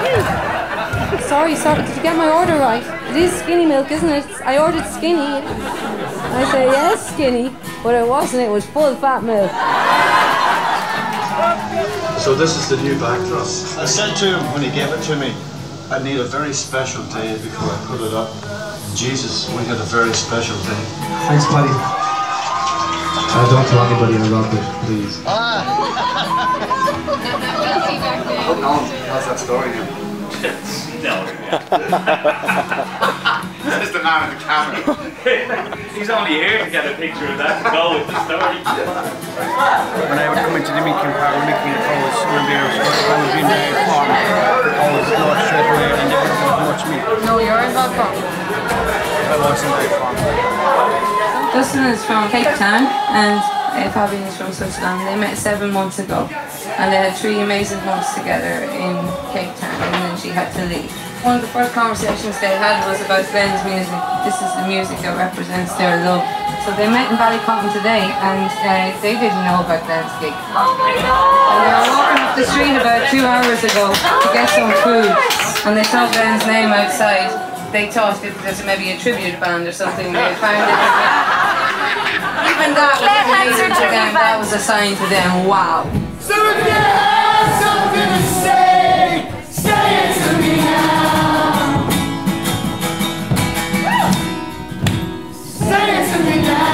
sorry, sorry, did you get my order right? It is skinny milk, isn't it? I ordered skinny. I say, yes, skinny, but it wasn't, it was full fat milk. So this is the new backdrop. I said to him when he gave it to me, I need a very special day before I put it up. Jesus, we had a very special day. Thanks, buddy. Uh, don't tell anybody I wrote it, please. Hope no one tells that story now. no. There's the man with the camera. He's only here to get a picture of that to go with the story. When I would come into the meeting part, we making always someone there, so I would be in the farm, always go straight away and never have much meat. No, you're in Balcom. I wasn't very farm. Dustin is from Cape Town and uh, Fabian is from Switzerland. They met seven months ago and they had three amazing months together in Cape Town and then she had to leave. One of the first conversations they had was about Glen's music. This is the music that represents their love. So they met in Ballycotton today and uh, they didn't know about Glen's gig. Oh my And they were walking up the street about two hours ago to get some food and they saw Glen's name outside. They thought it was maybe a tribute band or something. They found it. Even that was a to them. That was a sign to them. Wow. So if you have something to say, say it to me now. Say it to me now.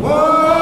Whoa.